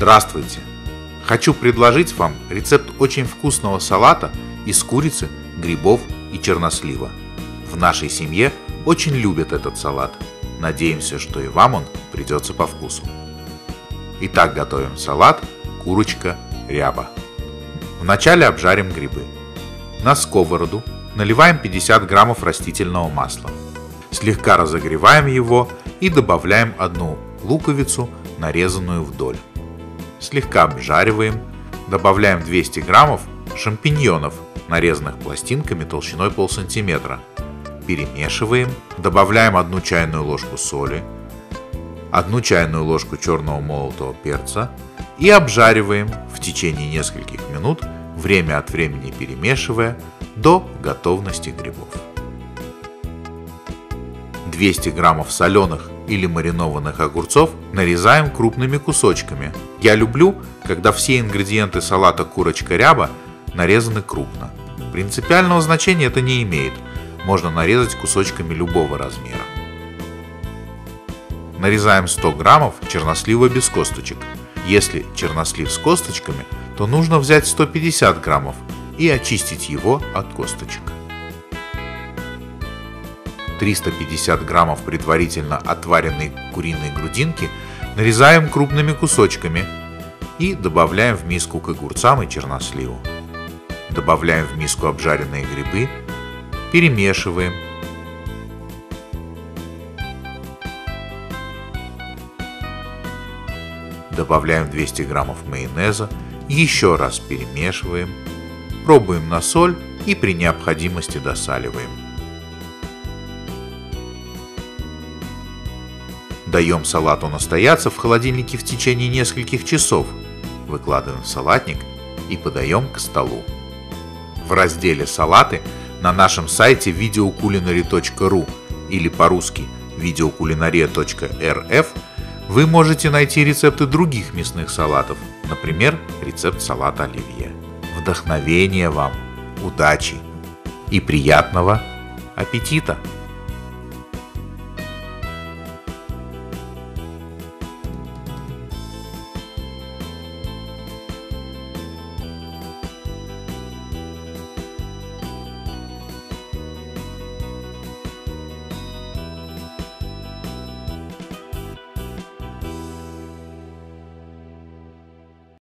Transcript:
Здравствуйте! Хочу предложить вам рецепт очень вкусного салата из курицы, грибов и чернослива. В нашей семье очень любят этот салат. Надеемся, что и вам он придется по вкусу. Итак, готовим салат курочка ряба. Вначале обжарим грибы. На сковороду наливаем 50 граммов растительного масла. Слегка разогреваем его и добавляем одну луковицу, нарезанную вдоль слегка обжариваем, добавляем 200 граммов шампиньонов, нарезанных пластинками толщиной полсантиметра. Перемешиваем, добавляем 1 чайную ложку соли, 1 чайную ложку черного молотого перца и обжариваем в течение нескольких минут, время от времени перемешивая до готовности грибов. 200 граммов соленых или маринованных огурцов нарезаем крупными кусочками. Я люблю, когда все ингредиенты салата курочка ряба нарезаны крупно. Принципиального значения это не имеет. Можно нарезать кусочками любого размера. Нарезаем 100 граммов чернослива без косточек. Если чернослив с косточками, то нужно взять 150 граммов и очистить его от косточек. 350 граммов предварительно отваренной куриной грудинки нарезаем крупными кусочками и добавляем в миску к огурцам и черносливу. Добавляем в миску обжаренные грибы, перемешиваем. Добавляем 200 граммов майонеза, еще раз перемешиваем, пробуем на соль и при необходимости досаливаем. Даем салату настояться в холодильнике в течение нескольких часов. Выкладываем в салатник и подаем к столу. В разделе «Салаты» на нашем сайте videoculinary.ru или по-русски videoculinaria.rf вы можете найти рецепты других мясных салатов, например, рецепт салата оливье. Вдохновения вам, удачи и приятного аппетита!